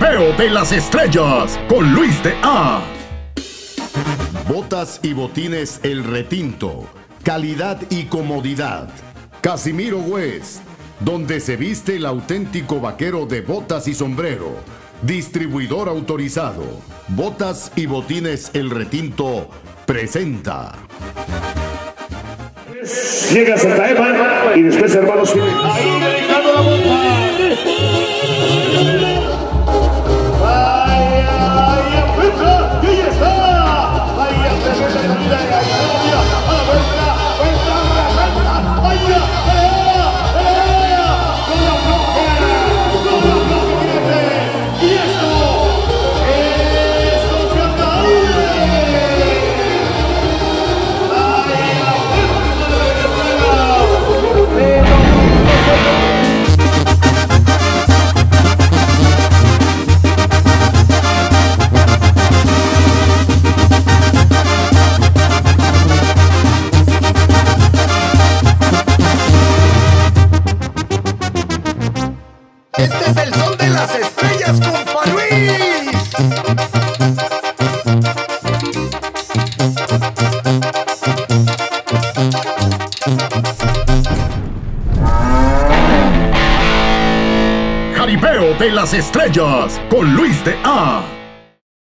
Jaripeo de las estrellas con Luis de A. Botas y botines El Retinto. Calidad y comodidad. Casimiro West, donde se viste el auténtico vaquero de botas y sombrero. Distribuidor autorizado. Botas y botines El Retinto presenta. Llega Santa Eva y después hermanos Ahí la bomba. Este es el son de las estrellas, compa Luis. Jaripeo de las estrellas con Luis de A.